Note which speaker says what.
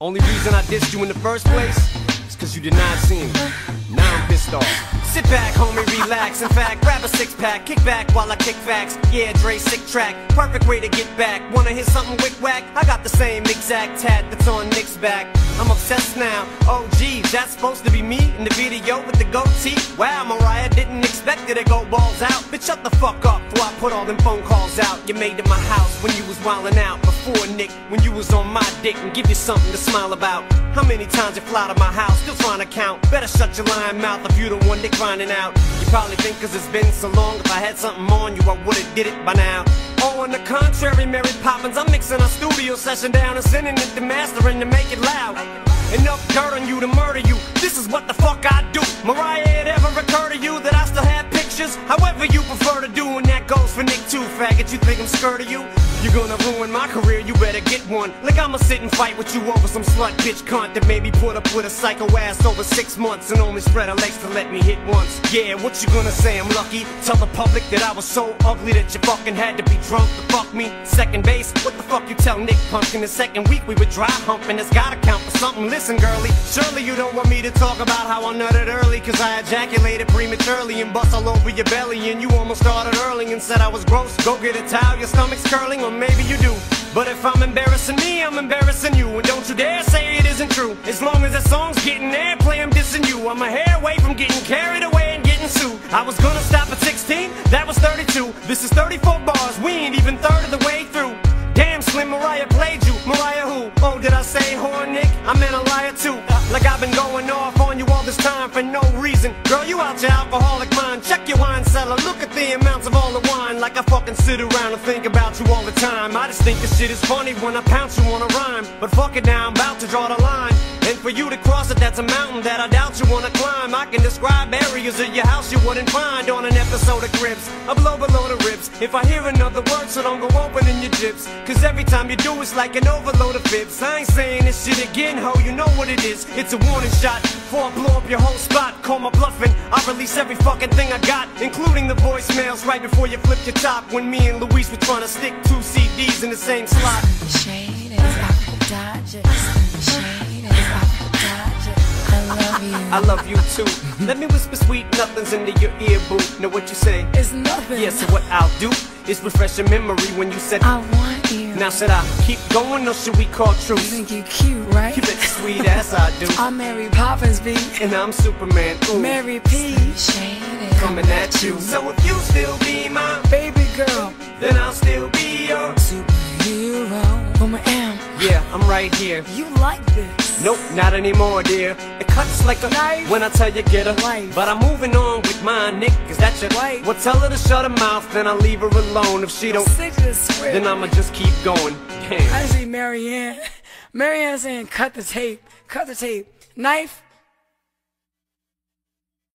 Speaker 1: Only reason I dissed you in the first place is cause you did not see me. Now I'm pissed off. Sit back, homie, relax. In fact, grab a six pack, kick back while I kick facts. Yeah, Dre, sick track. Perfect way to get back. Wanna hear something wick whack? I got the same exact tat that's on Nick's back. I'm obsessed now. Oh, geez, that's supposed to be me in the video with the goatee. Wow, Mariah didn't expect it to go balls out. Bitch, shut the fuck up before I put all them phone calls out. You made it my house when you was wildin' out. Before Nick, when you was on my dick and give you something to smile about. How many times you fly to my house, still trying to count? Better shut your lying mouth if you the one Nick finding out. You probably think cause it's been so long, if I had something on you, I would've did it by now. Oh, on the contrary, Mary Poppins, I'm mixing a studio session down and sending it to mastering to make it loud. Enough dirt on you to murder you. This is what the fuck I do. Mariah, faggot. You think I'm scared of you? You're gonna ruin my career, you better get one. Like I'ma sit and fight with you over some slut bitch cunt that made me put up with a psycho ass over six months and only spread her legs to let me hit once. Yeah, what you gonna say? I'm lucky. Tell the public that I was so ugly that you fucking had to be drunk to fuck me. Second base, what the fuck you tell Nick Pumpkin? The second week we were dry humping, it's gotta count for something. Listen, girlie, surely you don't want me to talk about how I nutted early, cause I ejaculated prematurely and bust all over your belly, and you almost started early and said I was gross. Go get a towel, your stomach's curling, or maybe you do. But if I'm embarrassing me, I'm embarrassing you. And don't you dare say it isn't true. As long as that song's getting airplay, I'm dissing you. I'm a hair away from getting carried away and getting sued. I was gonna stop at 16, that was 32. This is 34 bars, we ain't even third of the way through. Damn, Slim Mariah played you. Mariah who? Oh, did I say whore, Nick? I meant a liar too. Uh, like I've been going off on you all this time for no reason. Girl, you out your alcoholic mind. Check your wine cellar. Look at the amounts of all the. Like I fucking sit around and think about you all the time. I just think this shit is funny when I pounce you on a rhyme. But fuck it now, I'm about to draw the line. And for you to cross it, that's a mountain that I doubt you wanna climb. I can describe areas of your house you wouldn't find on an episode of Cribs. I blow below the ribs. If I hear another word, so don't go opening your Cause every time you do, it's like an overload of fibs. I ain't saying this shit again, ho, you know what it is. It's a warning shot before I blow up your whole spot. Call my bluffing. I release every fucking thing I got, including the voicemails right before you flip your top. When me and Luis were trying to stick two CDs in the same slot.
Speaker 2: Shade is dodgers. I love you
Speaker 1: too. Let me whisper sweet nothings into your ear, boo. Know what you say?
Speaker 2: It's nothing.
Speaker 1: Yeah, so what I'll do is refresh your memory when you said.
Speaker 2: I want you.
Speaker 1: Now should I keep going or should we call
Speaker 2: you think you cute, right?
Speaker 1: You bet sweet ass I do.
Speaker 2: I'm Mary Poppins, B.
Speaker 1: And I'm Superman. Ooh,
Speaker 2: Mary P. Shade is
Speaker 1: coming at you. So if you still be my,
Speaker 2: baby girl.
Speaker 1: then I'll still be your.
Speaker 2: Superhero. Woman M.
Speaker 1: Yeah, I'm right here.
Speaker 2: You like this.
Speaker 1: Nope, not anymore, dear. It cuts like a
Speaker 2: Knife.
Speaker 1: when I tell you get a
Speaker 2: Wife.
Speaker 1: But I'm moving on with mine, Nick. Is that your
Speaker 2: Wife.
Speaker 1: Well, tell her to shut her mouth, then I'll leave her alone. If she don't,
Speaker 2: Sick of this script.
Speaker 1: then I'ma just keep going.
Speaker 2: I
Speaker 1: Damn.
Speaker 2: see Marianne. Marianne saying, cut the tape. Cut the tape. Knife.